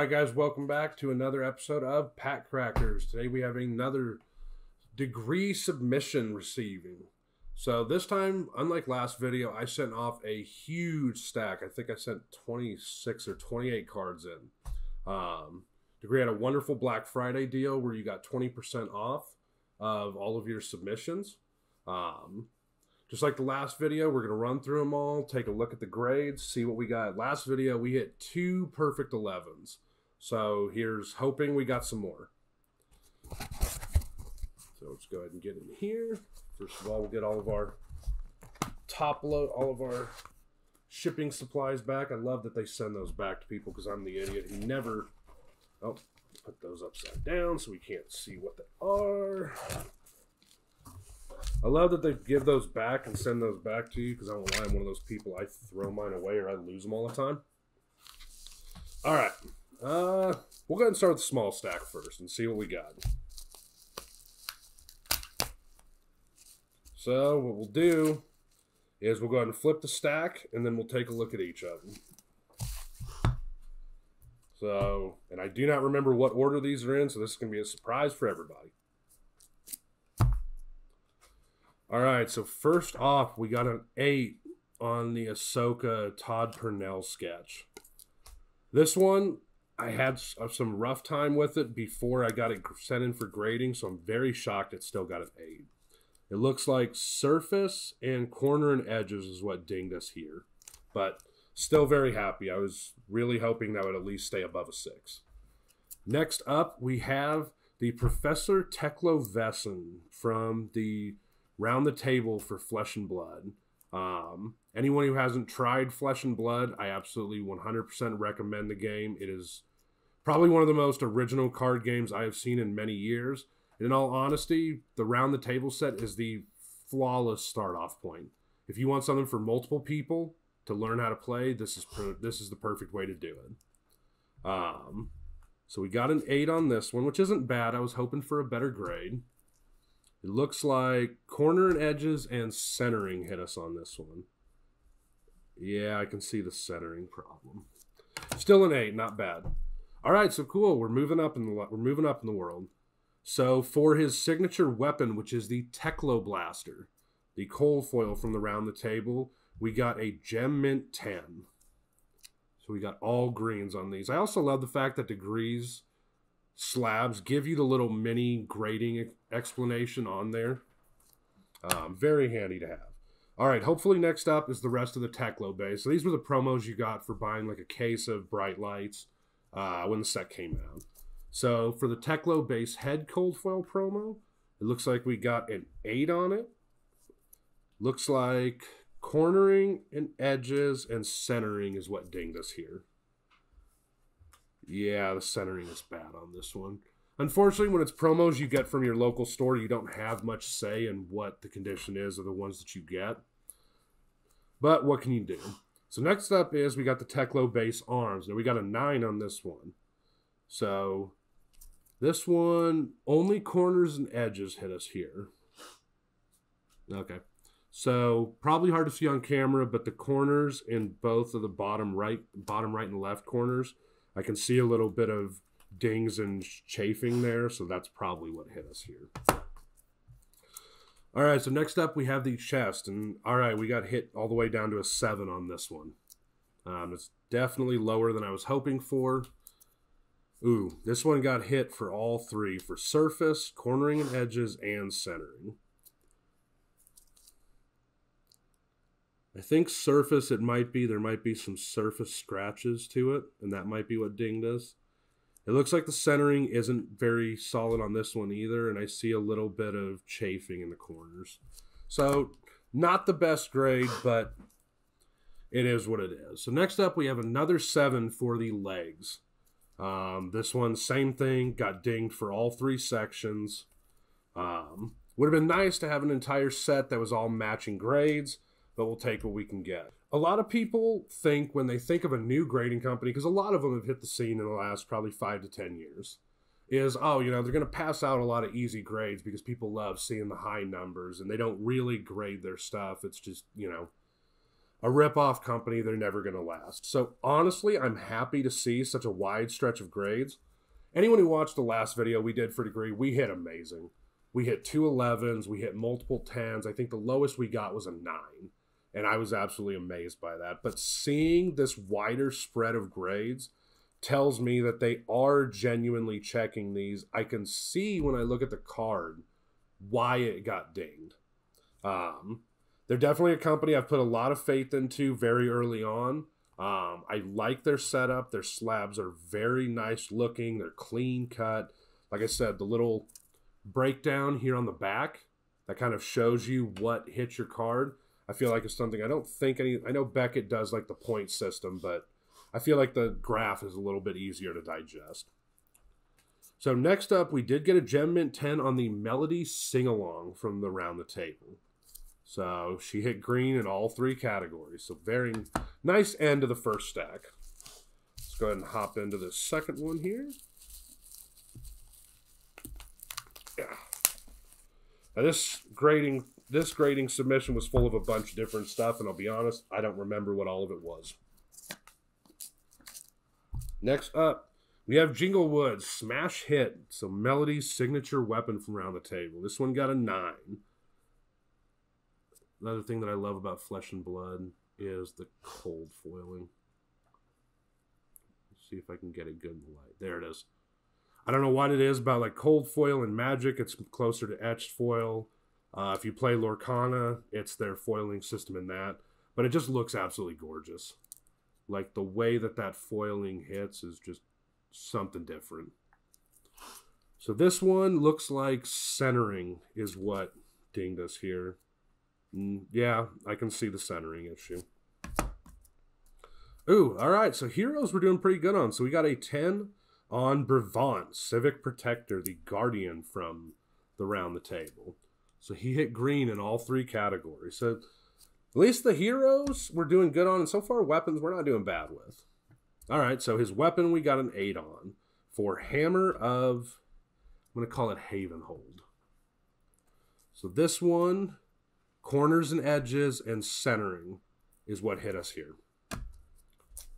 right, guys, welcome back to another episode of Pack Crackrz. Today we have another degree submission receiving. So this time, unlike last video, I sent off a huge stack. I think I sent 26 or 28 cards in. Um, degree had a wonderful Black Friday deal where you got 20% off of all of your submissions. Um, just like the last video, we're going to run through them all, take a look at the grades, see what we got. Last video, we hit two perfect 11s. So here's hoping we got some more. So let's go ahead and get in here. First of all, we'll get all of our top load, all of our shipping supplies back. I love that they send those back to people because I'm the idiot who never. Oh, put those upside down so we can't see what they are. I love that they give those back and send those back to you because I don't lie, I'm one of those people. I throw mine away or I lose them all the time. All right. Uh, we'll go ahead and start with the small stack first and see what we got. So what we'll do is we'll go ahead and flip the stack and then we'll take a look at each of them. So, and I do not remember what order these are in, so this is going to be a surprise for everybody. All right, so first off, we got an 8 on the Ahsoka Todd Purnell sketch. This one, I had uh, some rough time with it before I got it sent in for grading, so I'm very shocked it still got an 8. It looks like surface and corner and edges is what dinged us here. But still very happy. I was really hoping that would at least stay above a 6. Next up, we have the Professor Teklovossen from the Round the Table for Flesh and Blood. Um, anyone who hasn't tried Flesh and Blood, I absolutely 100% recommend the game. It is probably one of the most original card games I have seen in many years. And in all honesty, the Round the Table set is the flawless start off point. If you want something for multiple people to learn how to play, this is per- this is the perfect way to do it. Um, so we got an eight on this one, which isn't bad. I was hoping for a better grade. It looks like corner and edges and centering hit us on this one. Yeah, I can see the centering problem. Still an eight, not bad. All right, so cool. We're moving up in the we're moving up in the world. So for his signature weapon, which is the Teklo Blaster, the cold foil from the round the table, we got a gem mint 10. So we got all greens on these. I also love the fact that degrees slabs give you the little mini grading explanation on there. Um, very handy to have. All right, hopefully next up is the rest of the Teklo base. So these were the promos you got for buying like a case of bright lights uh, when the set came out. So for the Teklo base head cold foil promo, it looks like we got an 8 on it. Looks like cornering and edges and centering is what dinged us here. Yeah, the centering is bad on this one. Unfortunately, when it's promos you get from your local store, you don't have much say in what the condition is of the ones that you get. But what can you do? So next up is we got the Teklo base arms. Now we got a 9 on this one. So this one, only corners and edges hit us here. Okay. So probably hard to see on camera, but the corners in both of the bottom right, bottom right and left corners, I can see a little bit of dings and chafing there. So that's probably what hit us here. All right, so next up we have the chest, and all right, we got hit all the way down to a seven on this one. Um, it's definitely lower than I was hoping for. Ooh, this one got hit for all three for surface, cornering and edges, and centering. I think surface, it might be, there might be some surface scratches to it, and that might be what dinged us. It looks like the centering isn't very solid on this one either, and I see a little bit of chafing in the corners. So, not the best grade, but it is what it is. So, next up, we have another seven for the legs. Um, this one, same thing, got dinged for all three sections. Um, would have been nice to have an entire set that was all matching grades, but we'll take what we can get. A lot of people think when they think of a new grading company, because a lot of them have hit the scene in the last probably five to 10 years, is, oh, you know, they're going to pass out a lot of easy grades because people love seeing the high numbers and they don't really grade their stuff. It's just, you know, a rip-off company, they're never going to last. So honestly, I'm happy to see such a wide stretch of grades. Anyone who watched the last video we did for degree, we hit amazing. We hit two 11s, we hit multiple 10s. I think the lowest we got was a 9. And I was absolutely amazed by that. But seeing this wider spread of grades tells me that they are genuinely checking these. I can see when I look at the card why it got dinged. Um, they're definitely a company I've put a lot of faith into very early on. Um, I like their setup. Their slabs are very nice looking. They're clean cut. Like I said, the little breakdown here on the back that kind of shows you what hits your card. I feel like it's something I don't think any. I know Beckett does like the point system, but I feel like the graph is a little bit easier to digest. So next up, we did get a Gem Mint 10 on the Melody Sing Along from the Round the Table. So she hit green in all three categories. So very nice end of the first stack. Let's go ahead and hop into the second one here. Yeah. Now this grading this grading submission was full of a bunch of different stuff, and I'll be honest, I don't remember what all of it was. Next up, we have Jingle Jinglewood Smash Hit. So Melody's signature weapon from around the table. This one got a nine. Another thing that I love about Flesh and Blood is the cold foiling. Let's see if I can get it good in the light. There it is. I don't know what it is about like cold foil and magic. It's closer to etched foil. Uh, if you play Lorcana, it's their foiling system in that. But it just looks absolutely gorgeous. Like the way that that foiling hits is just something different. So this one looks like centering is what dinged us here. Mm, yeah, I can see the centering issue. Ooh, all right. So heroes we're doing pretty good on. So we got a 10 on Brevant, Civic Protector, the Guardian from the round the table. So he hit green in all three categories. So at least the heroes we're doing good on. And so far, weapons we're not doing bad with. All right. So his weapon we got an 8 on for Hammer of, I'm going to call it Havenhold. So this one corners and edges and centering is what hit us here.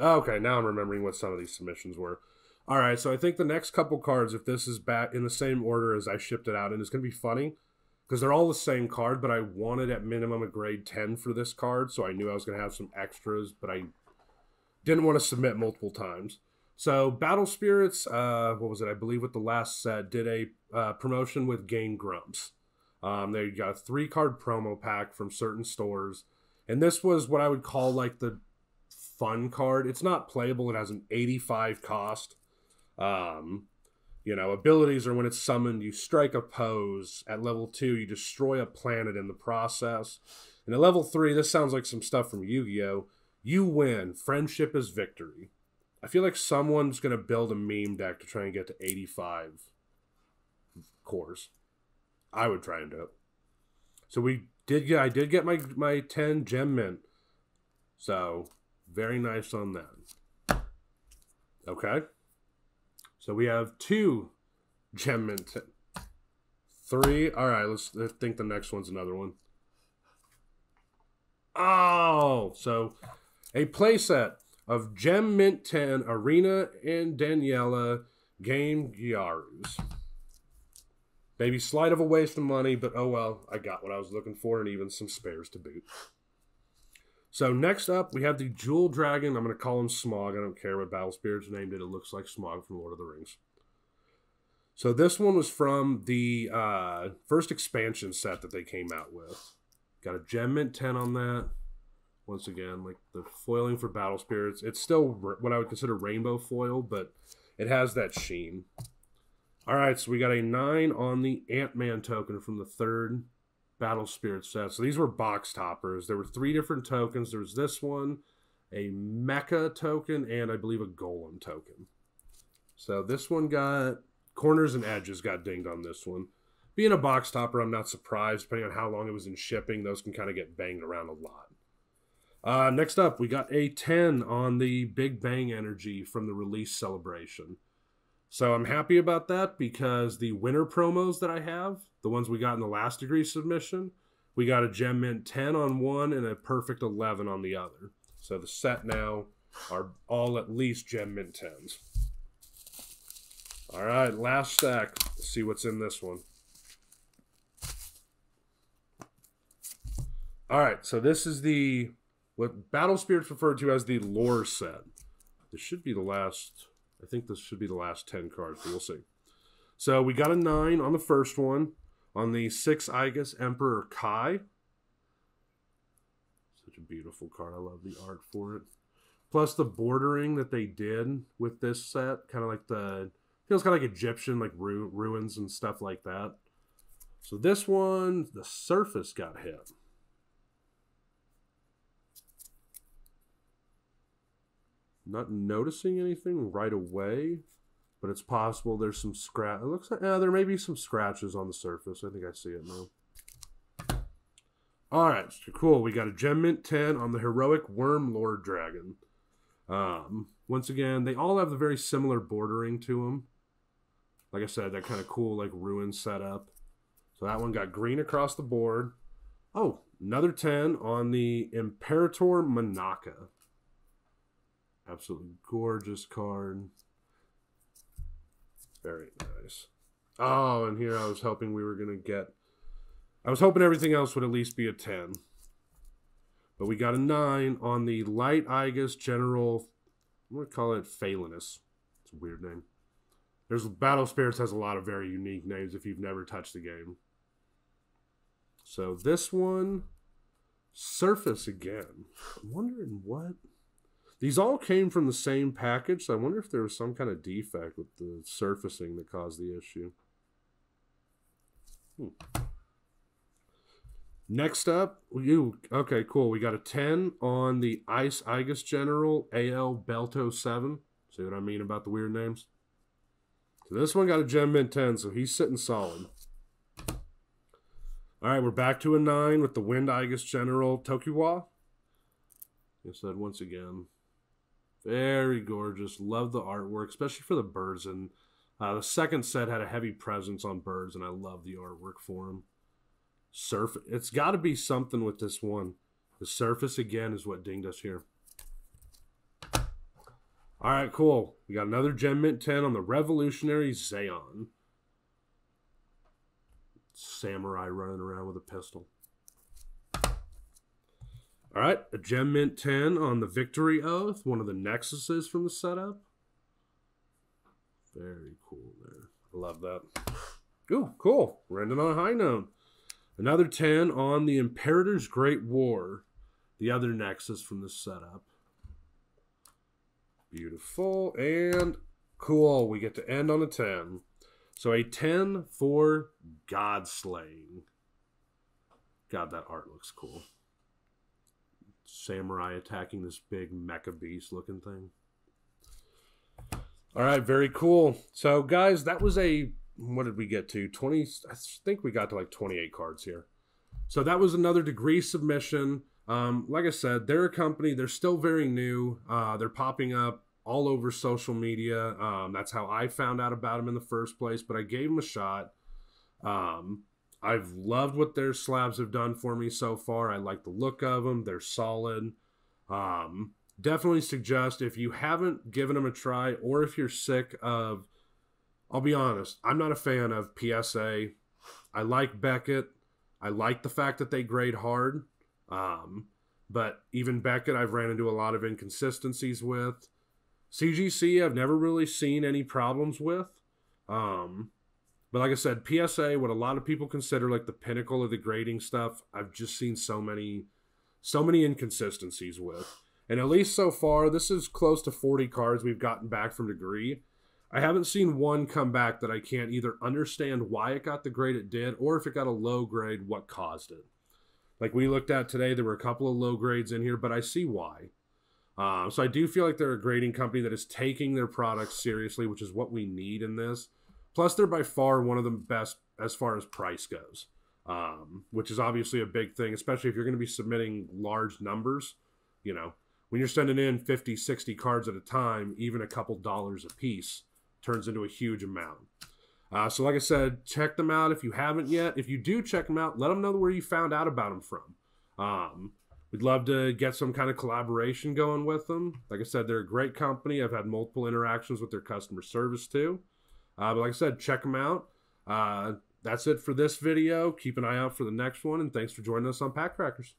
Okay, now I'm remembering what some of these submissions were. All right, so I think the next couple cards, if this is back in the same order as I shipped it out, and it's going to be funny because they're all the same card, but I wanted at minimum a grade 10 for this card, so I knew I was going to have some extras, but I didn't want to submit multiple times. So Battle Spirits, uh, what was it? I believe with the last set, did a uh, promotion with Game Grumps. Um, they got a three card promo pack from certain stores, and this was what I would call like the fun card. It's not playable. It has an 85 cost. Um, you know, abilities are when it's summoned, you strike a pose. At level two, you destroy a planet in the process. And at level three, this sounds like some stuff from Yu Gi Oh! You win. Friendship is victory. I feel like someone's going to build a meme deck to try and get to 85 cores. I would try and do it. So we did get I did get my my 10 gem mint. So very nice on that. Okay. So we have two gem mint. Three. All right, let's think the next one's another one. Oh, so a playset of Gem Mint 10 Arena and Daniela Game Grumps. Maybe slight of a waste of money, but oh well, I got what I was looking for and even some spares to boot. So next up, we have the Jewel Dragon. I'm going to call him Smaug. I don't care what Battle Spirits named it. It looks like Smaug from Lord of the Rings. So this one was from the uh, first expansion set that they came out with. Got a Gem Mint 10 on that. Once again, like the foiling for Battle Spirits. It's still what I would consider rainbow foil, but it has that sheen. All right, so we got a nine on the Ant Man token from the third Battle Spirit set. So these were box toppers. There were three different tokens. There was this one, a Mecha token, and I believe a Golem token. So this one got corners and edges got dinged on this one. Being a box topper, I'm not surprised. Depending on how long it was in shipping, those can kind of get banged around a lot. Uh, next up, we got a 10 on the Big Bang Energy from the release celebration. So I'm happy about that because the winter promos that I have, the ones we got in the last degree submission, we got a gem mint 10 on one and a perfect 11 on the other. So the set now are all at least gem mint 10s. All right, last stack. Let's see what's in this one. All right, so this is the what Battle Spirits referred to as the lore set. This should be the last. I think this should be the last ten cards, but we'll see. So we got a nine on the first one. On the six Igus Emperor Kai. Such a beautiful card. I love the art for it. Plus the bordering that they did with this set, kind of like the feels kind of like Egyptian, like ru- ruins and stuff like that. So this one, the surface got hit. Not noticing anything right away, but it's possible there's some scratch. It looks like uh, there may be some scratches on the surface. I think I see it now. All right, so cool. We got a gem mint 10 on the heroic worm lord dragon. Um, once again, they all have the very similar bordering to them. Like I said, that kind of cool like ruin setup. So that one got green across the board. Oh, another 10 on the Imperator Monaka. Absolutely gorgeous card. Very nice. Oh, and here I was hoping we were going to get. I was hoping everything else would at least be a 10. But we got a 9 on the Light Igus General. I'm going to call it Phalanus. It's a weird name. There's Battle Spirits has a lot of very unique names if you've never touched the game. So this one, Surface again. I'm wondering what. These all came from the same package, so I wonder if there was some kind of defect with the surfacing that caused the issue. Hmm. Next up, you okay? Cool. We got a ten on the Ice Igus General AL Belto Seven. See what I mean about the weird names? So this one got a gem mint ten, so he's sitting solid. All right, we're back to a nine with the Wind Igus General Tokiwa. I said once again, very gorgeous. Love the artwork, especially for the birds. And uh, the second set had a heavy presence on birds, and I love the artwork for them. Surf. It's got to be something with this one. The surface again is what dinged us here. All right, cool. We got another Gem Mint 10 on the Revolutionary Zeon. Samurai running around with a pistol. All right, a Gem Mint 10 on the Victory Oath, one of the Nexuses from the setup. Very cool there. I love that. Ooh, cool. Ending on a high note. Another 10 on the Imperator's Great War, the other Nexus from the setup. Beautiful and cool. We get to end on a 10. So a 10 for God Slaying. God, that art looks cool samurai attacking this big mecha beast looking thing. All right, very cool. So, guys, that was a what did we get to? 20 I think we got to like 28 cards here. So that was another degree submission. Um, like I said, they're a company. They're still very new. Uh, they're popping up all over social media. Um, that's how I found out about them in the first place. But I gave them a shot. Um, I've loved what their slabs have done for me so far. I like the look of them. They're solid. Um, definitely suggest if you haven't given them a try or if you're sick of, I'll be honest, I'm not a fan of PSA. I like Beckett. I like the fact that they grade hard. Um, but even Beckett, I've ran into a lot of inconsistencies with. CGC, I've never really seen any problems with. Um, but like I said, PSA, what a lot of people consider like the pinnacle of the grading stuff, I've just seen so many, so many inconsistencies with. And at least so far, this is close to 40 cards we've gotten back from Degree. I haven't seen one come back that I can't either understand why it got the grade it did, or if it got a low grade, what caused it. Like we looked at today, there were a couple of low grades in here, but I see why. Uh, so I do feel like they're a grading company that is taking their products seriously, which is what we need in this. Plus, they're by far one of the best as far as price goes, um, which is obviously a big thing, especially if you're going to be submitting large numbers. You know, when you're sending in 50, 60 cards at a time, even a couple dollars a piece turns into a huge amount. Uh, so, like I said, check them out if you haven't yet. If you do check them out, let them know where you found out about them from. Um, we'd love to get some kind of collaboration going with them. Like I said, they're a great company. I've had multiple interactions with their customer service too. Uh, but like I said, check them out. Uh, that's it for this video. Keep an eye out for the next one, and thanks for joining us on Pack Crackrz.